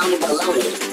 pound of baloney.